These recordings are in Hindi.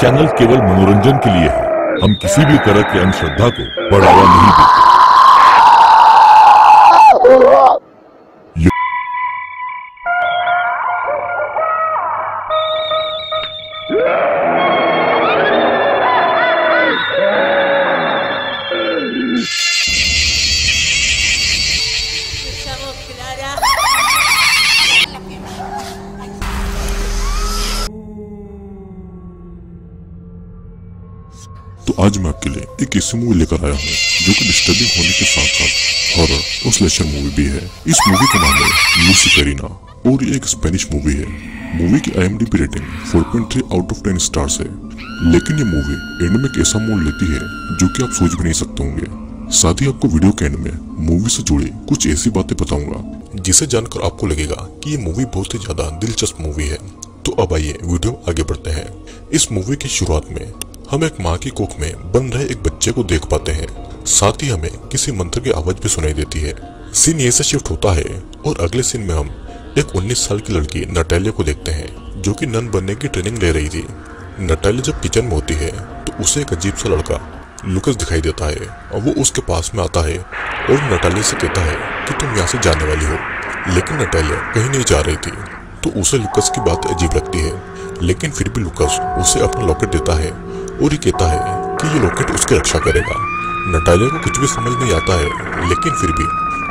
चैनल केवल मनोरंजन के लिए है। हम किसी भी तरह की अंधश्रद्धा को बढ़ावा नहीं देते। ऐसी मूवी लेकर आया हूँ, जो कि डिस्टर्बिंग होने के साथ साथ हॉरर और स्लेशर मूवी भी है। इस मूवी का नाम है लूसी करीना और ये एक स्पेनिश मूवी है। मूवी की आई रेटिंग 4.3 आउट ऑफ़ 10 स्टार्स है। लेकिन ये मूवी एंड में एक ऐसा मोड़ लेती है, जो कि आप सोच भी नहीं सकते होंगे। साथ ही आपको वीडियो के एंड में मूवी से जुड़ी कुछ ऐसी बातें बताऊँगा, जिसे जानकर आपको लगेगा कि ये मूवी बहुत ही ज़्यादा दिलचस्प मूवी है। तो अब आइए वीडियो आगे बढ़ते हैं। इस मूवी की शुरुआत में हम एक माँ की कोख में बन रहे एक बच्चे को देख पाते हैं। साथ ही हमें किसी मंत्र की आवाज़ भी सुनाई देती है। सीन ये से शिफ्ट होता है और अगले सीन में हम एक 19 साल की लड़की नटालिया को देखते हैं, जो कि नन बनने की ट्रेनिंग ले रही थी। नटालिया जब किचन में होती है तो उसे एक अजीब सा लड़का लुकस दिखाई देता है और वो उसके पास में आता है और नटालिया से कहता है कि तुम यहाँ से जाने वाली हो। लेकिन नटालिया कहीं नहीं जा रही थी तो उसे लुकस की बात अजीब लगती है। लेकिन फिर भी लुकस उसे अपना लॉकेट देता है और ये कहता है कि ये लॉकेट उसकी रक्षा करेगा। नटालिया को कुछ भी समझ नहीं आता है, लेकिन फिर भी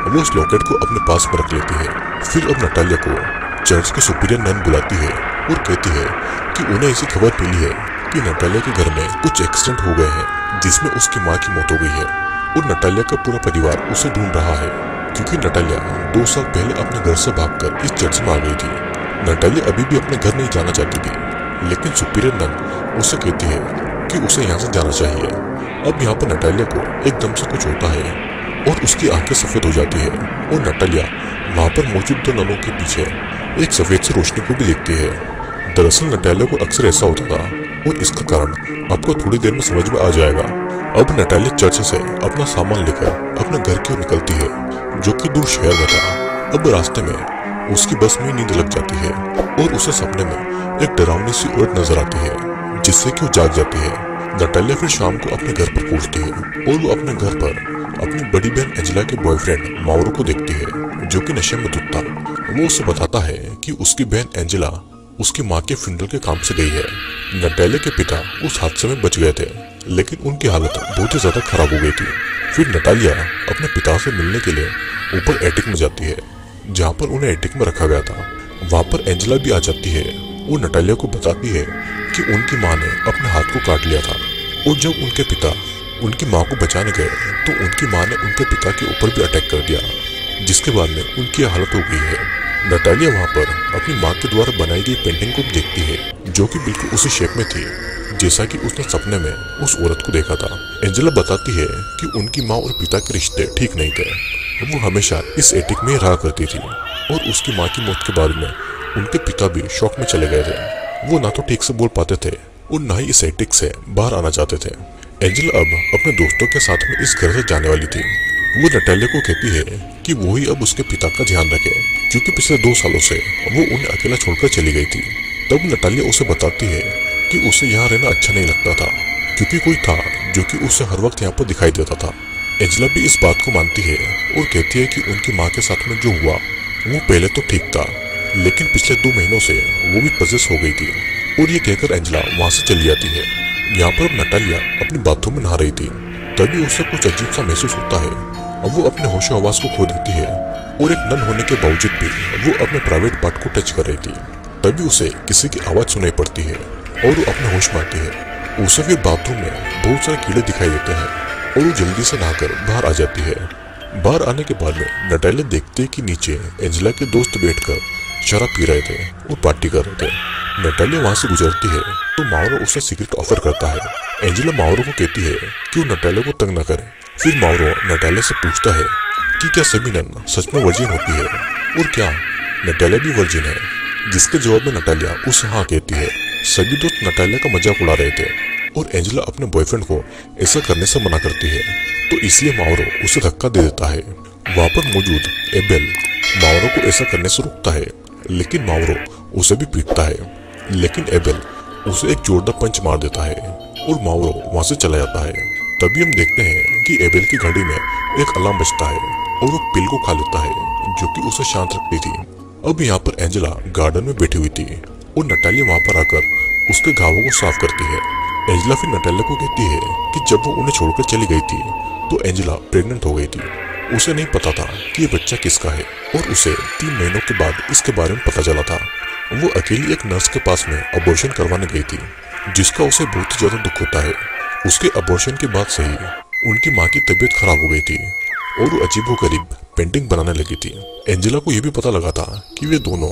वो उस लॉकेट को अपने पास में रख लेती है। फिर अब नटालिया को चर्च की सुपीरियर नन बुलाती है और कहती है कि उन्हें ऐसी खबर मिली है कि नटालिया के घर में कुछ एक्सीडेंट हो गए हैं, जिसमें उसकी माँ की मौत हो गई है और नटालिया का पूरा परिवार उसे ढूंढ रहा है, क्योंकि नटालिया दो साल पहले अपने घर से भागकर इस चर्च में आ गई थी। नटालिया अभी भी अपने घर नहीं जाना चाहती थी, लेकिन सुपीरियर नन उसे कहती है कि उसे यहाँ से जाना चाहिए। अब यहाँ पर नटालिया को एकदम से कुछ होता है और उसकी आँखें सफ़ेद हो जाती है। और नटालिया वहाँ पर मौजूद दो नलों के पीछे एक सफ़ेद सी रोशनी को भी देखती है। दरअसल नटालिया को अक्सर ऐसा होता था, और इसका कारण आपको थोड़ी देर में समझ में आ जाएगा। अब नटालिया चर्च से अपना सामान लेकर अपने घर की ओर निकलती है, जो कि दूर शहर में था। अब रास्ते में उसकी बस में नींद लग जाती है, और उसे सपने में एक डरावनी सी औरत नज़र आती है। जिससे कि वो जाग जाती है। नटालिया फिर शाम को अपने घर पर पहुँचती है और वो अपने घर पर अपनी बड़ी बहन एंजेला के बॉयफ्रेंड माउरो को देखती है, जो कि नशे में धुत वो उसे बताता है कि उसकी बहन एंजेला उसकी माँ के फिंडल के काम से गई है। नटालिया के पिता उस हादसे में बच गए थे, लेकिन उनकी हालत बहुत ही ज़्यादा खराब हो गई थी। फिर नटालिया अपने पिता से मिलने के लिए ऊपर एटिक में जाती है, जहाँ पर उन्हें एटिक में रखा गया था। वहाँ पर एंजेला भी आ जाती है। वो नटालिया को बताती है कि उनकी माँ ने अपने हाथ को काट लिया था। और जब उनके पिता उनकी माँ को बचाने गए तो उनकी माँ ने उनके पिता के ऊपर भी अटैक कर दिया, जिसके बाद में उनकी हालत हो गई है। नटालिया वहाँ पर अपनी माँ के द्वारा बनाई गई पेंटिंग को देखती है, जो कि बिल्कुल उसी शेप में थी, जैसा कि उसने सपने में उस औरत को देखा था। एंजेला बताती है कि उनकी माँ और पिता के रिश्ते ठीक नहीं थे। वो हमेशा इस एटिक में रहा करती थी, और उसकी माँ की मौत के बाद में उनके पिता भी शौक में चले गए थे। वो ना तो ठीक से बोल पाते थे और ना ही इस एटिक से बाहर आना चाहते थे। एंजेला अब अपने दोस्तों के साथ में इस घर से जाने वाली थी। वो नटालिया को कहती है कि वो ही अब उसके पिता का ध्यान रखे, क्योंकि पिछले दो सालों से वो उन्हें अकेला छोड़कर चली गई थी। तब नटालिया उसे बताती है कि उसे यहाँ रहना अच्छा नहीं लगता था, क्योंकि कोई था जो कि उसे हर वक्त यहाँ पर दिखाई देता था। एंजेला भी इस बात को मानती है और कहती है कि उनकी माँ के साथ में जो हुआ, वो पहले तो ठीक था लेकिन पिछले दो महीनों से वो भी पजेस हो गई थी और ये कहकर एंजेला वहाँ से चली जाती है। यहाँ पर नटालिया अपनी बाथरूम में नहा रही थी, तभी उसे कुछ अजीब सा महसूस होता है। और वो अपने होशो आवाज़ को खो देती है और एक नन होने के बावजूद भी वो अपने प्राइवेट पार्ट को टच कर रही थी। तभी उसे किसी की आवाज़ सुनाई पड़ती है और वो अपने होश में आती है। उसे फिर बाथरूम में बहुत सारे कीड़े दिखाई देते हैं और वो जल्दी से नहाकर बाहर आ जाती है। बाहर आने के बाद में नटाले देखते कि नीचे एंजेला के दोस्त बैठकर शराब पी रहे थे, और पार्टी कर रहे थे। नटालिया वहाँ से गुजरती है तो मावरो उसे सिगरेट ऑफ़र करता है। एंजेला मावरो को कहती है कि वो नटालिया को तंग न करे। फिर मावरो नटालिया से पूछता है कि क्या सभी नन सच में वर्जिन होती है, और क्या? नटालिया भी वर्जिन है, जिसके जवाब में नटालिया उस हाँ कहती है। सभी दोस्त नटालिया का मज़ाक उड़ा रहे थे, और एंजेला अपने बॉयफ्रेंड को ऐसा करने से मना करती है। तो इसलिए मावरो उसे धक्का दे देता है। वहाँ पर मौजूद एबेल मावरो को ऐसा करने से रोकता है लेकिन मावरो, उसे भी पीटता है। लेकिन एबेल, उसे एक जोरदार पंच मार देता है और माउरो वहाँ से चला जाता है। तभी हम देखते हैं कि एबेल की घड़ी में एक अलार्म बजता है और वो पिल को खा लेता है, जो कि उसे शांत रखती थी। अब यहाँ पर एंजेला गार्डन में बैठी हुई थी और नटालिया वहाँ पर आकर उसके घावों को साफ़ करती है। एंजेला फिर नटालिया को कहती है कि जब वो उन्हें छोड़कर चली गई थी तो एंजेला प्रेग्नेंट हो गई थी। उसे नहीं पता था कि ये बच्चा किसका है, और उसे तीन महीनों के बाद इसके बारे में पता चला था। वो अकेली एक नर्स के पास में अबॉर्शन करवाने गई थी, जिसका उसे बहुत ही ज़्यादा दुख होता है। उसके अबॉर्शन के बाद से ही उनकी माँ की तबीयत खराब हो गई थी, और वो अजीबो गरीब पेंटिंग बनाने लगी थी। एंजेला को यह भी पता लगा था कि वे दोनों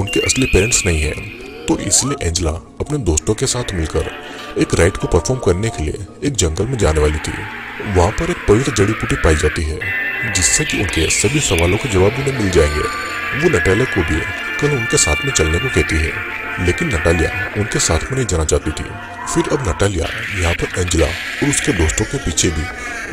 उनके असली पेरेंट्स नहीं हैं तो इसलिए एंजेला अपने दोस्तों के साथ मिलकर एक राइड को परफॉर्म करने के लिए एक जंगल में जाने वाली थी। वहाँ पर एक पवित्र जड़ी बूटी पाई जाती है जिससे कि उनके सभी सवालों के जवाब उन्हें मिल जाएँगे। वो नटालिया को भी कल उनके साथ में चलने को कहती है। लेकिन नटालिया उनके साथ में नहीं जाना चाहती थी। फिर अब नटालिया यहाँ पर एंजेला और उसके दोस्तों के पीछे भी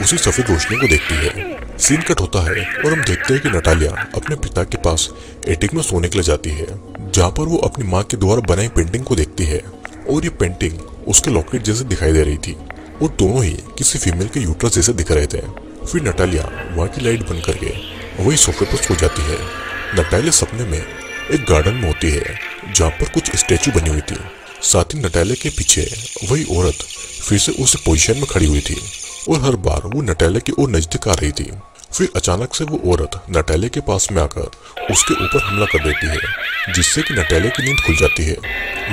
उसी सफ़ेद रोशनी को देखती है। सीन कट होता है और हम देखते हैं कि नटालिया अपने पिता के पास एटिक में सोने के लिए जाती है, जहाँ पर वो अपनी माँ के द्वारा बनाई पेंटिंग को देखती है। और ये पेंटिंग उसके लॉकेट जैसे दिखाई दे रही थी और दोनों ही किसी फीमेल के यूट्रस जैसे दिख रहे थे। फिर नटालिया वहाँ की लाइट बंद करके वही सोफे पर सो जाती है। नटालिया सपने में एक गार्डन में होती है, जहाँ पर कुछ स्टेचू बनी हुई थी। साथ ही नटाले के पीछे वही औरत फिर से उस पोजीशन में खड़ी हुई थी और हर बार वो नटाले की ओर नज़दीक आ रही थी। फिर अचानक से वो औरत नटाले के पास में आकर उसके ऊपर हमला कर देती है, जिससे कि नटाले की नींद खुल जाती है।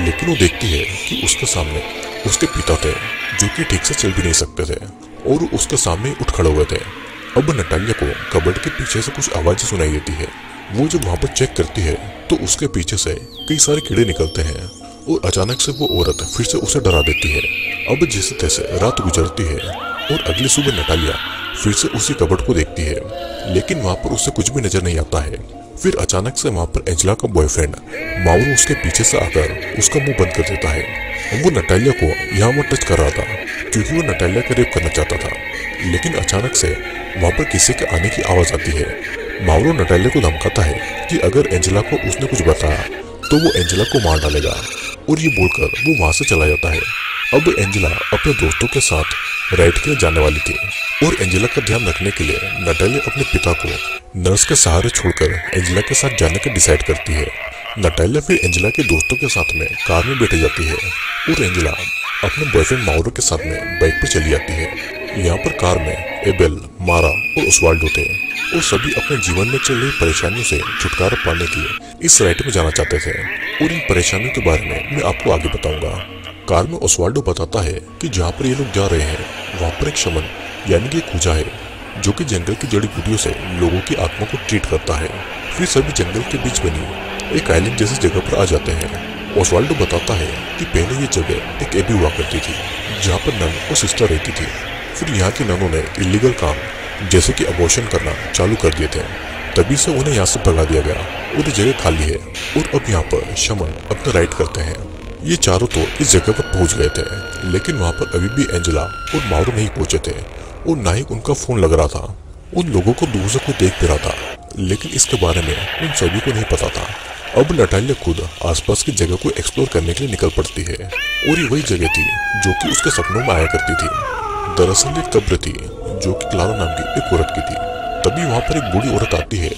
लेकिन वो देखती है कि उसके सामने उसके पिता थे, जो कि ठीक से चल भी नहीं सकते थे। और उसके सामने उठ खड़े हुए थे। अब नटालिया को कबर्ड के पीछे से कुछ आवाज़ें सुनाई देती है। वो जब वहाँ पर चेक करती है तो उसके पीछे से कई सारे कीड़े निकलते हैं और अचानक से वो औरत फिर से उसे डरा देती है। अब जैसे तैसे रात गुजरती है और अगली सुबह नटालिया फिर से उसी कबर्ड को देखती है, लेकिन वहाँ पर उसे कुछ भी नज़र नहीं आता है। फिर अचानक से वहाँ पर एंजला का बॉयफ्रेंड माउरो उसके पीछे से आकर उसका मुँह बंद कर देता है। वो नटालिया को यहाँ वो टच कर रहा था। क्योंकि वो नटालिया का रेप करना चाहता था। लेकिन अचानक से वहाँ पर किसी के आने की आवाज़ आती है। माउरो नटालिया को धमकाता है कि अगर एंजेला को उसने कुछ बताया तो वो एंजेला को मार डालेगा। और ये बोलकर वो वहाँ से चला जाता है। अब एंजेला अपने दोस्तों के साथ राइड के जाने वाली थी। और एंजेला का ध्यान रखने के लिए नटालिया अपने पिता को नर्स के सहारे छोड़कर एंजेला के साथ जाने का डिसाइड करती है। नटालिया फिर एंजेला के दोस्तों के साथ में कार में बैठ जाती है। और एंजेला अपने बॉयफ्रेंड माउरो के साथ में बाइक पर चली जाती है। यहाँ पर कार में एबेल मारा और ओसवाल्डो थे और सभी अपने जीवन में चल रही परेशानियों से छुटकारा पाने के लिए इस राइड में जाना चाहते थे। और इन परेशानियों के बारे में मैं आपको आगे बताऊँगा। कार में ओसवाल्डो बताता है कि जहाँ पर ये लोग जा रहे हैं, वहाँ पर एक शमन, यानी कि खूजा है, जो कि जंगल की जड़ी बूटियों से लोगों की आत्मा को ट्रीट करता है। फिर सभी जंगल के बीच बनी एक आइलैंड जैसी जगह पर आ जाते हैं। ओसवाल्डो बताता है कि पहले ये जगह एक एबी हुआ करती थी, जहाँ पर नन और सिस्टर रहती थी। फिर यहाँ की ननों ने इलीगल काम, जैसे कि अबॉर्शन करना, चालू कर दिए थे। तभी से उन्हें यहाँ से भगा दिया गया। और जगह खाली है और अब यहाँ पर शमन अपना राइड करते हैं। ये चारों तो इस जगह पर पहुँच गए थे, लेकिन वहाँ पर अभी भी एंजेला और मारो नहीं पहुँचे थे, और ना ही उनका फ़ोन लग रहा था। उन लोगों को दूर से कोई देख भी रहा था, लेकिन इसके बारे में उन सभी को नहीं पता था। अब नटालिया खुद आसपास की जगह को एक्सप्लोर करने के लिए निकल पड़ती है। और ये वही जगह थी जो कि उसके सपनों में आया करती थी। दरअसल एक कब्र थी जो कि क्लारा नाम की एक औरत की थी। तभी वहाँ पर एक बूढ़ी औरत आती है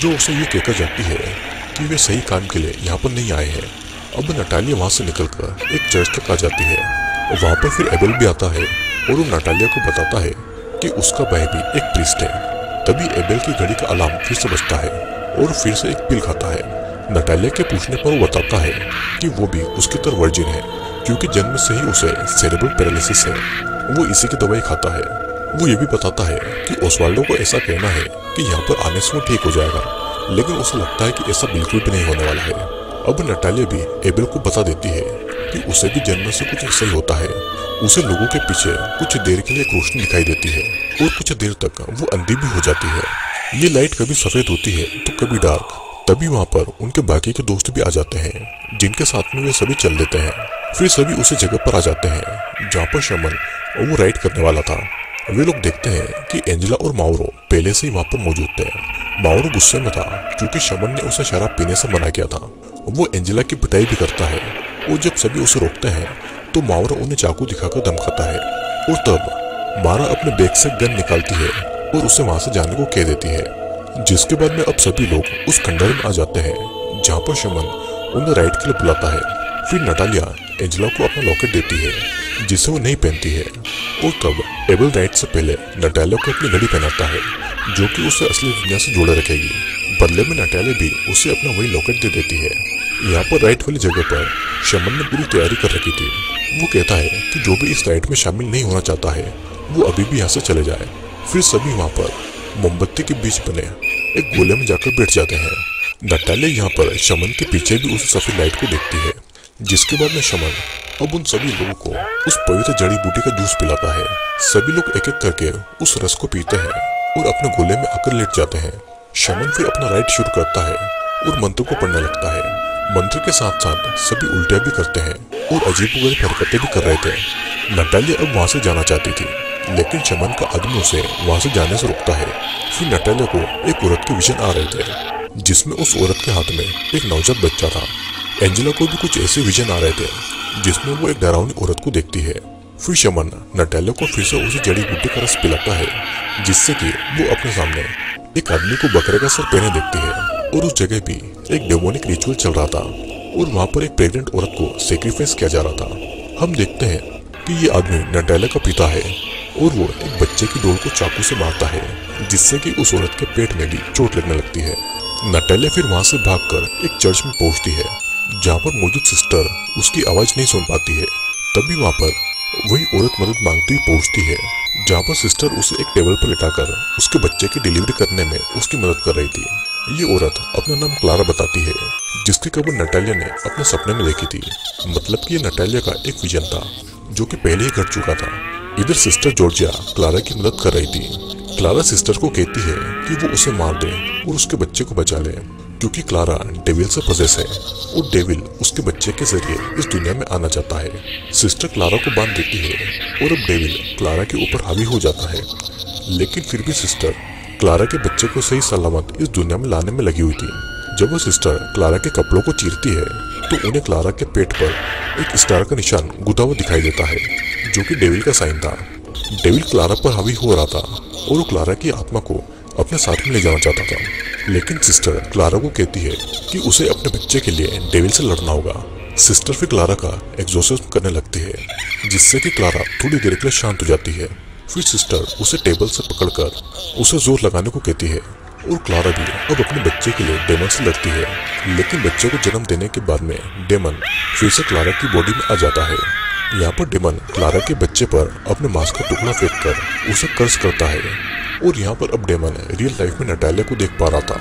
जो उसे ये कहकर जाती है कि वे सही काम के लिए यहाँ पर नहीं आए हैं। अब नटालिया वहाँ से निकलकर एक चर्च तक आ जाती है। वहाँ पर फिर एबेल भी आता है और वो नटालिया को बताता है कि उसका भाई भी एक प्रिस्ट है। तभी एबेल की घड़ी का अलार्म फिर से बजता है और फिर से एक पिल खाता है। नटालिया के पूछने पर वो बताता है कि वो भी उसकी तरह वर्जिन है, क्योंकि जन्म से ही उसे सेरेब्रल पैरालिसिस है। वो इसी की दवाई खाता है। वो ये भी बताता है कि ओसवाल्डो को ऐसा कहना है कि यहाँ पर आने से वो ठीक हो जाएगा, लेकिन उसे लगता है कि ऐसा बिल्कुल भी नहीं होने वाला है। अब नटालिया भी एबेल को बता देती है कि उसे भी जन्म से कुछ ऐसा ही होता है। उसे लोगों के पीछे कुछ देर के लिए एक रोशनी दिखाई देती है और कुछ देर तक वो अंधी भी हो जाती है। ये लाइट कभी सफ़ेद होती है तो कभी डार्क तभी वहाँ पर उनके बाकी के दोस्त भी आ जाते हैं, जिनके साथ में वे सभी चल देते हैं। फिर सभी उसी जगह पर आ जाते हैं, जहाँ पर शमन वो राइड करने वाला था। वे लोग देखते हैं कि एंजेला और माउरो पहले से ही वहाँ पर मौजूद थे। माउरो गुस्से में था, क्योंकि शमन ने उसे शराब पीने से मना किया था। वो एंजेला की पिटाई भी करता है, और जब सभी उसे रोकते हैं तो मावरा उन्हें चाकू दिखाकर धमकाता है, और तब मारा अपने बैग से गन निकालती है, और उसे वहाँ से जाने को कह देती है। जिसके बाद में अब सभी लोग उस खंडर में आ जाते हैं, जहाँ पर शमन उन्हें राइड के लिए बुलाता है। फिर नटालिया एंजेला को अपना लॉकेट देती है, जिसे वो नहीं पहनती है। और तब एबल राइट से पहले नटालिया को अपनी घड़ी पहनाता है, जो कि उसे असली दुनिया से जोड़े रखेगी। बदले में नटालिया भी उसे अपना वही लॉकेट दे देती है। यहाँ पर राइट वाली जगह पर शमन ने पूरी तैयारी कर रखी थी। वो कहता है कि जो भी इस राइड में शामिल नहीं होना चाहता है, वो अभी भी यहाँ से चले जाए। फिर सभी वहाँ पर मोमबत्ती के बीच बने एक गोले में जाकर बैठ जाते हैं। नटालिया यहाँ पर शमन के पीछे भी उस सफ़ेद लाइट को देखती है, जिसके बाद में शमन अब उन सभी लोगों को उस पवित्र जड़ी बूटी का जूस पिलाता है। सभी लोग एक एक करके उस रस को पीते हैं और अपने गोले में आकर लेट जाते हैं। शमन फिर अपना राइट शुरू करता है और मंत्र को पढ़ने लगता है। मंत्र के साथ साथ सभी उल्टियाँ भी करते हैं और अजीब गरीब हरकतें भी कर रहे थे। नटालिया अब वहाँ से जाना चाहती थी। लेकिन शमन का आदमी उसे वहाँ से जाने से रोकता है। फिर नटालिया को एक औरत के विजन आ रहे थे, जिसमें उस औरत के हाथ में एक नवजात बच्चा था। एंजेला को भी कुछ ऐसे विजन आ रहे थे, जिसमें वो एक डरावनी औरत को देखती है। फिर शमन नटालिया को फिर से उसी जड़ी बूटी का रस पिलाता है, जिससे कि वो अपने सामने एक आदमी को बकरे का सर पहने देखती है और उस जगह भी एक डेमोनिक रिचुअल चल रहा था और वहाँ पर एक प्रेग्नेंट औरत को सेक्रीफाइस किया जा रहा था। हम देखते हैं कि ये आदमी नटालिया का पिता है। और वो एक बच्चे की डोल को चाकू से मारता है, जिससे कि उस औरत के पेट में भी चोट लगने लगती है। नटालिया फिर वहाँ से भागकर एक चर्च में पहुँचती है, जहाँ पर मौजूद सिस्टर उसकी आवाज़ नहीं सुन पाती है। तभी वहाँ पर वही औरत मदद मांगती हुई पहुँचती है, जहाँ पर सिस्टर उसे एक टेबल पर लिटाकर उसके बच्चे की डिलीवरी करने में उसकी मदद कर रही थी। ये औरत अपना नाम क्लारा बताती है, जिसकी खबर नटालिया ने अपने सपने में देखी थी। मतलब कि ये नटालिया का एक विजन था, जो कि पहले ही घट चुका था। इधर सिस्टर जॉर्जिया क्लारा की मदद कर रही थी। क्लारा सिस्टर को कहती है कि वो उसे मार दे और उसके बच्चे को बचा ले, क्योंकि क्लारा डेविल से पजेस है और डेविल उसके बच्चे के ज़रिए इस दुनिया में आना चाहता है। सिस्टर क्लारा को बाँध देती है और अब डेविल क्लारा के ऊपर हावी हो जाता है। लेकिन फिर भी सिस्टर क्लारा के बच्चे को सही सलामत इस दुनिया में लाने में लगी हुई थी। जब वो सिस्टर क्लारा के कपड़ों को चीरती है तो उन्हें क्लारा के पेट पर एक स्टार का निशान गुदा हुआ दिखाई देता है। जो कि डेविल का साइन था। डेविल क्लारा पर हावी हो रहा था और वो क्लारा की आत्मा को अपने साथ में ले जाना चाहता था। लेकिन सिस्टर क्लारा को कहती है कि उसे अपने बच्चे के लिए डेविल से लड़ना होगा। सिस्टर फिर क्लारा का एग्जोसिज्म करने लगती है, जिससे कि क्लारा थोड़ी देर के लिए शांत हो जाती है। फिर सिस्टर उसे टेबल से पकड़कर उसे ज़ोर लगाने को कहती है और क्लारा भी अब अपने बच्चे के लिए डेमन से लड़ती है। लेकिन बच्चे को जन्म देने के बाद में डेमन फिर से क्लारा की बॉडी में आ जाता है। यहाँ पर डेमन क्लारा के बच्चे पर अपने मांस का टुकड़ा फेंक कर उसे कर्ज करता है। और यहाँ पर अब डेमन रियल लाइफ में नटालिया को देख पा रहा था।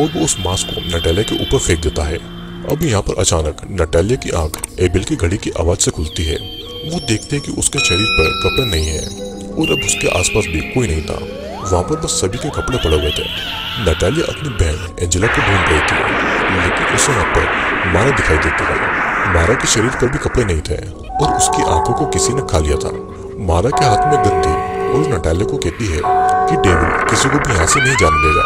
और वो उस मांस को नटालिया के ऊपर फेंक देता है। अब यहाँ पर अचानक नटालिया की आँख एबिल की घड़ी की आवाज़ से खुलती है। वो देखते हैं कि उसके शरीर पर कपड़े नहीं है। और अब उसके आसपास भी कोई नहीं था। वहाँ पर बस सभी के कपड़े पड़े हुए थे। नटालिया अपनी बहन एंजेला को ढूंढ रही थी। लेकिन उसे वहाँ पर मारा दिखाई देती है। मारा के शरीर पर भी कपड़े नहीं थे और उसकी आँखों को किसी ने खा लिया था। मारा के हाथ में गन थी और नटालिया को कहती है कि डेविल किसी को भी यहाँ से नहीं जाने देगा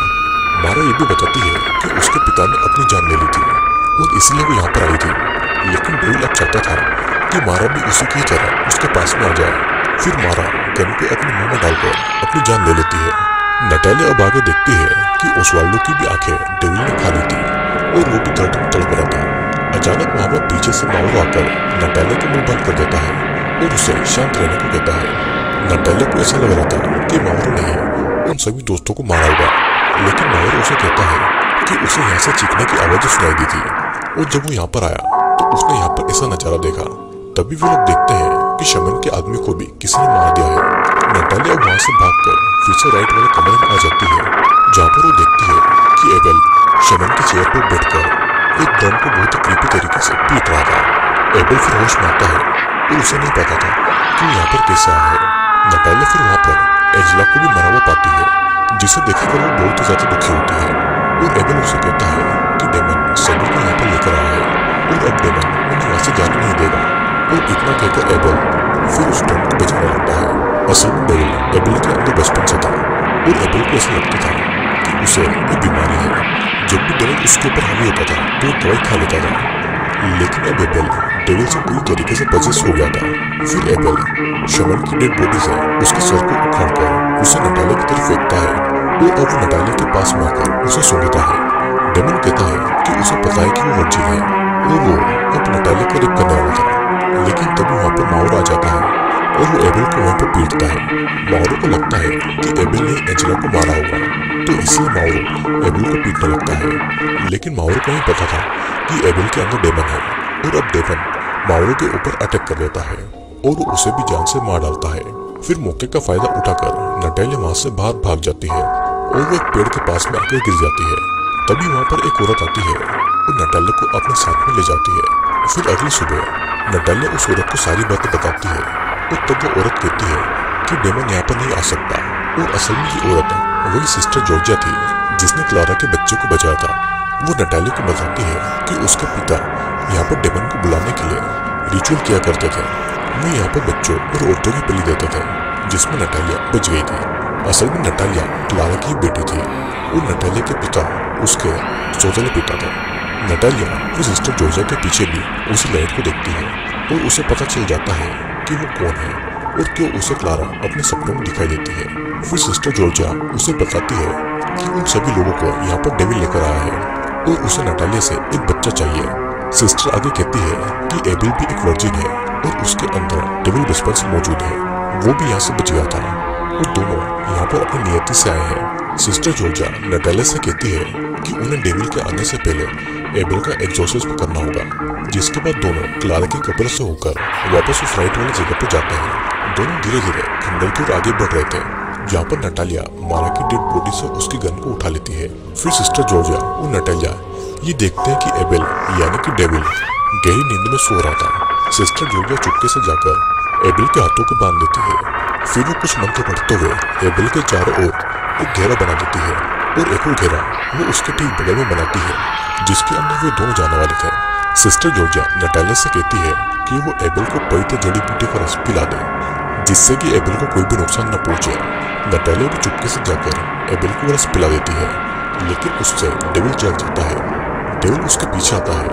मारा ये भी बताती है कि उसके पिता ने अपनी जान ले ली थी और इसलिए वो यहाँ पर आई थी। लेकिन डेविल अब चाहता था कि मारा भी उसी की तरह उसके पास में आ जाए। फिर मारा गन को अपने मुँह में डालकर अपनी जान ले लेती है। नटाले अब आगे देखती है कि ओसवाल्डो की भी आँखें डेविल ने खा ली थी और वो भी तड़प रहा था। अचानक पर पीछे से माओ आकर नटालिया को मुँह बंद कर देता है, और उसे शांत रहने को कहता है। नटालिया को ऐसा लग रहा था कि मावरो ने उन सभी दोस्तों को मारा होगा, लेकिन मावरो उसे कहता है कि उसे यहाँ से चीखने की आवाज़ सुनाई दी थी। और जब वो यहाँ पर आया तो उसने यहाँ पर ऐसा नज़ारा देखा। तभी वो लोग देखते हैं कि शमन के आदमी को भी किसी ने मार दिया है। नटालिया वहाँ से भागकर फिर से राइट वाले कमरे में आ जाती है, जहाँ पर वो देखती है कि एबल शमन के चेयर पर बैठकर एक ड्रम को बहुत ही क्रीपी तरीके से पीट रहा था। एबल फिर होश में आता है और उसे नहीं पता था कि यहाँ पर कैसे आया है। नटालिया फिर वहाँ पर एजला को भी मरा हुआ पाती है, जिसे देखकर वो बहुत ही ज़्यादा दुखी होती है। और एबल उसे कहता है कि डेमन सभी को यहाँ पर लेकर आया है, और अब डेमन उन्हें यहाँ से जाने नहीं देगा। और इतना कहकर एबल फिर उस डम को बचाने लगता है। असल में डेविल एबल के अंदर बचपन से था, और एबल को ऐसा लगता था उसे एक बीमारी है। जब भी डेविल उसके ऊपर हावी होता था तो वो दवाई खा लेता था। लेकिन अब एबल डेविल से पूरी तरीके से पजेस हो गया था। फिर एबल शमन की डेड बॉडी से उसके सर को उखाड़कर उसे नटाले की तरफ़ फेंकता है। और अब नटाले के पास में आकर उसे सूंघता है। डेमन कहता है कि उसे पता है कि वो वर्जिन है और वो अब नटाले को रेप करने वाला था। लेकिन तभी वहाँ पर माओर आ जाता है और वो एबल को वहाँ पर पीटता है। माओरो को लगता है कि एबल ने एंजेला को मारा होगा तो इसलिए माओरो एबल को पीटने लगता है। लेकिन माओरो को नहीं पता था कि एबल के अंदर डेमन है और अब डेमन माओरो के ऊपर अटैक कर देता है और उसे भी जान से मार डालता है। फिर मौके का फ़ायदा उठाकर नटेले वहाँ से बाहर भाग जाती है और वो एक पेड़ के पास में आकर गिर जाती है। तभी वहाँ पर एक औरत आती है। और नटेले को अपने साथ में ले जाती है। फिर अगली सुबह, नटेले उस औरत को सारी बातें बताती है। और तब वो औरत कहती है कि डेमन यहाँ पर नहीं आ सकता। और असल में ये औरत वही सिस्टर जॉर्जिया थी, जिसने क्लारा के बच्चे को बचाया था। वो नटाली को बताती है कि उसके पिता यहाँ पर डेमन को बुलाने के लिए रिचुअल किया करते थे। वो यहाँ पर बच्चों और औरतों की बलि देते थे, जिसमें नटालिया बच गई थी। असल में नटालिया क्लारा की बेटी थी। और नटालिया के पिता उसके सौतले पिता थे। नटालिया वो सिस्टर जॉर्जिया के पीछे भी उसी लाइट को देखती है और उसे पता चल जाता है कि वो कौन है और क्यों उसे क्लारा अपने सपनों में दिखाई देती है। फिर सिस्टर जॉर्जिया उसे बताती है कि उन सभी लोगों को यहाँ पर डेविल लेकर आया है और उसे नटालिया से एक बच्चा चाहिए। सिस्टर आगे कहती है कि एबिल भी एक वर्जिन है और उसके अंदर डेविल बचपन से मौजूद है। वो भी यहाँ से बच गया था और दोनों यहाँ पर अपनी नियति से आए हैं। सिस्टर जॉर्जिया नटालिया से कहती है कि उन्हें डेविल के आने से पहले एबल का एग्जॉसिज्म करना होगा, जिसके बाद दोनों क्लारा की कब्र से होकर वापस उस राइट वाली जगह पर जाते हैं। दोनों धीरे धीरे खंडर की ओर आगे बढ़ रहे थे, जहाँ पर नटालिया मारा की डेड बॉडी से उसकी गन को उठा लेती है। फिर सिस्टर जॉर्जिया और नटालिया ये देखते हैं कि एबेल, यानी कि डेविल, गहरी नींद में सो रहा था। सिस्टर जॉर्जिया चुपके से जाकर एबेल के हाथों को बाँध देती है। फिर वो कुछ मंत्र पढ़ते हुए एबेल के चारों ओर एक घेरा बना देती है और एक और घेरा वो उसके ठीक बगल में बनाती है, जिसके अंदर वो दोनों जाने वाले थे। सिस्टर जॉर्जिया नटालिया से कहती है कि वो एबेल को पवित्र जड़ी बूटी का रस पिला दे, जिससे कि एबेल को कोई भी नुकसान न पहुँचे। नटालिया भी चुपके से जाकर एबेल को रस पिला देती है, लेकिन उससे डेविल जाग जाता है। डेविल उसके पीछे आता है,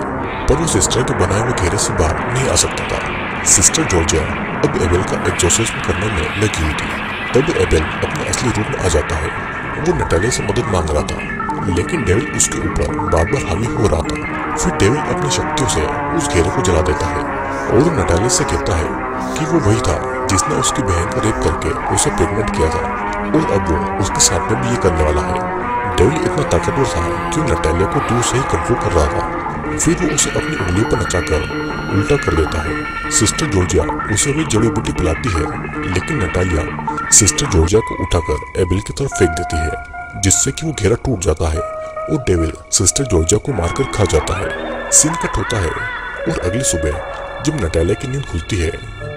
पर वो सिस्टर के बनाए हुए घेरे से बाहर नहीं आ सकता था। सिस्टर जॉर्जिया अब एबेल का एग्जॉसिज्म करने में लगी हुई थी। तब एबेल अपने असली रूप में आ जाता है। वो नटालिया से मदद मांग रहा था, लेकिन डेविल उसके ऊपर बार बार हावी हो रहा था। फिर डेविल अपनी शक्तियों से उस घेरे को जला देता है और नटालिया से कहता है कि वो वही था जिसने उसकी बहन को रेप करके उसे प्रेग्नेंट किया था। और अब वो उसके साथ में भी ये करने वाला है। डेविल इतना ताकतवर था कि नटालिया को दूर से ही कंट्रोल कर रहा था। फिर वो उसे अपनी उंगलियों पर नचाकर उल्टा कर देता है। सिस्टर जॉर्जिया उसे भी जड़ी बूटी पिलाती है, लेकिन नटालिया सिस्टर जॉर्जिया को उठाकर एबिल की तरफ़ फेंक देती है, जिससे कि वो घेरा टूट जाता है और डेविल सिस्टर जॉर्जिया को मारकर खा जाता है। सीन कट होता है और अगली सुबह जब नटालिया की नींद खुलती है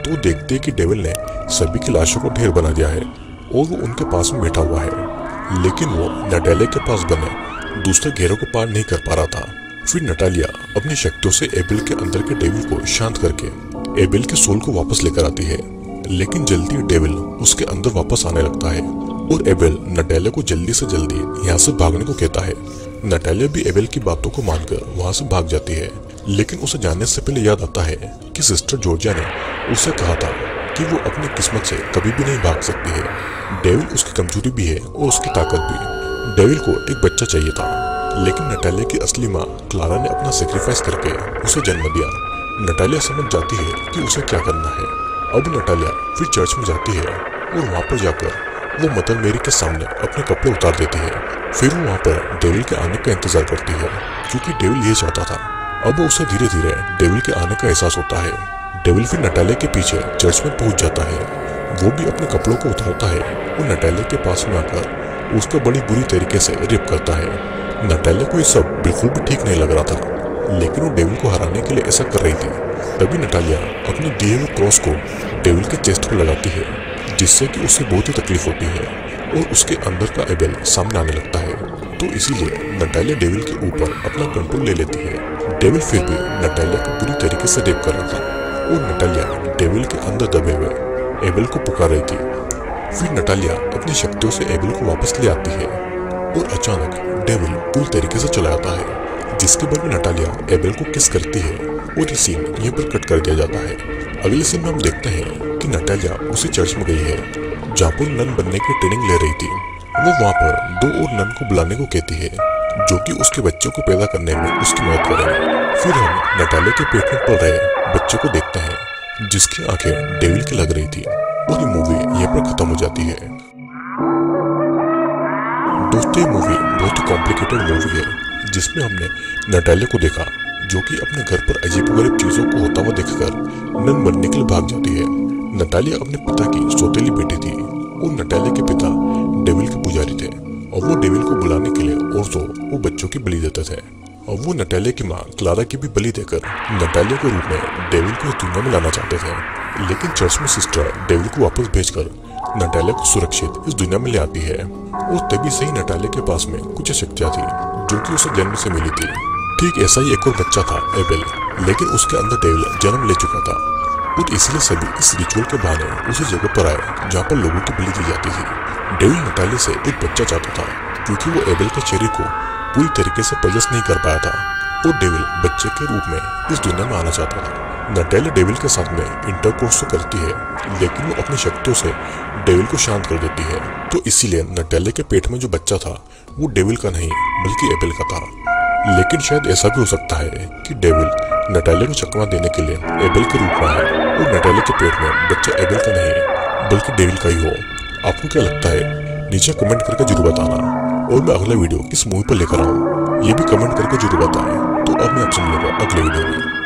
तो देखते हैं कि डेविल ने सभी की लाशों को ढेर बना दिया है और वो उनके पास में बैठा हुआ है। लेकिन वो नटालिया के पास बने। दूसरे घेरों को पार नहीं कर पा रहा था। फिर नटालिया अपनी शक्तियों से एबिल के अंदर के डेविल को शांत करके एबिल के सोल को वापस लेकर आती है। लेकिन जल्दी डेविल उसके अंदर वापस आने लगता है और एबेल नटालिया को जल्दी से जल्दी यहाँ से भागने को कहता है। नटालिया भी एबेल की बातों को मानकर वहाँ से भाग जाती है। लेकिन उसे जाने से पहले याद आता है कि सिस्टर जॉर्जिया ने उसे कहा था कि वो अपनी किस्मत से कभी भी नहीं भाग सकती है। डेविल उसकी कमज़ोरी भी है और उसकी ताकत भी। डेविल को एक बच्चा चाहिए था, लेकिन नटालिया की असली माँ क्लारा ने अपना सेक्रीफाइस करके उसे जन्म दिया। नटालिया समझ जाती है कि उसे क्या करना है। अब नटालिया फिर चर्च में जाती है और वहाँ पर जाकर वो मदर मेरी के सामने अपने कपड़े उतार देती है। फिर वो वहाँ पर डेविल के आने का इंतज़ार करती है, क्योंकि डेविल ये चाहता था। अब उसे धीरे धीरे डेविल के आने का एहसास होता है। डेविल फिर नटालिया के पीछे चर्च में पहुँच जाता है। वो भी अपने कपड़ों को उतारता है। और नटालिया के पास में आकर उसको बड़ी बुरी तरीके से रेप करता है। नटालिया को ये सब बिल्कुल भी ठीक नहीं लग रहा था, लेकिन वो डेविल को हराने के लिए ऐसा कर रही थी। तभी नटालिया अपने दिए हुए क्रॉस को डेविल के चेस्ट पर लगाती है, जिससे कि उसे बहुत ही तकलीफ़ होती है और उसके अंदर का एबेल सामने आने लगता है। तो इसीलिए नटालिया डेविल के ऊपर अपना कंट्रोल ले लेती है। डेविल फिर भी नटालिया को बुरी तरीके से रेप कर रहा था। और नटालिया डेविल के अंदर दबे हुए एबेल को पुकार रही थी। फिर नटालिया अपनी शक्तियों से एबेल को वापस ले आती है और अचानक डेविल पूरी तरीके से चला जाता है, जिसके बाद में नटालिया एबेल को किस करती है और ये सीन यहीं पर कट कर दिया जाता है। अगले सीन में हम देखते हैं कि नटालिया उसी चर्च में गई है, जहाँ पर नन बनने की ट्रेनिंग ले रही थी। वो वहाँ पर दो और नन को बुलाने को कहती है। जो कि उसके बच्चों को पैदा करने में उसकी मदद करें। फिर हम नटाले के पेट में पल रहे बच्चे को देखते हैं, जिसकी आँखें डेविल की लग रही थी। ये मूवी यहीं पर खत्म हो जाती है। दोस्तों ये मूवी बहुत ही कॉम्प्लिकेटेड मूवी है, जिसमें हमने नटाले को देखा, जो कि अपने घर पर अजीब गरीब चीज़ों को होता हुआ देखकर नन बनने के लिए भाग जाती है। नटालिया अपने पिता की सौतेली बेटी थी। और नटालिया के पिता और वो डेविल को बुलाने के लिए और तो वो बच्चों की बलि देते थे। और वो नटालिया की माँ क्लारा की भी बलि देकर नटालिया के रूप में डेविल को इस दुनिया में लाना चाहते थे। लेकिन चर्च में सिस्टर डेविल को वापस भेजकर नटालिया को सुरक्षित इस दुनिया में ले आती है। और तभी से ही नटालिया के पास में कुछ शक्तियाँ थी, जो कि उसे जन्म से मिली थी। ठीक ऐसा ही एक और बच्चा था, एबेल। लेकिन उसके अंदर डेविल जन्म ले चुका था। और इसलिए सभी इस रिचुअल के बहाने उसी जगह पर आए, जहाँ पर लोगों की बलि दी जाती थी। डेविल नटाली से एक बच्चा चाहता था, क्योंकि वो एबेल के चेहरे को पूरी तरीके से पजस नहीं कर पाया था। और डेविल बच्चे के रूप में इस दुनिया में आना चाहता था। नटेल डेविल के साथ में इंटरकोर्स तो करती है, लेकिन वो अपनी शक्तियों से डेविल को शांत कर देती है। तो इसीलिए नटेले के पेट में जो बच्चा था, वो डेविल का नहीं, बल्कि एबेल का था। लेकिन शायद ऐसा भी हो सकता है कि डेविल नटेले को चकमा देने के लिए एबेल के रूप में है और नटेले के पेट में बच्चा एबेल का नहीं, बल्कि डेविल का ही हो। आपको क्या लगता है? नीचे कमेंट करके ज़रूर बताना। और मैं अगला वीडियो किस मूवी पर लेकर आऊँ? ये भी कमेंट करके ज़रूर बताएँ। तो अब मैं आपसे मिलूँगा अगले वीडियो में।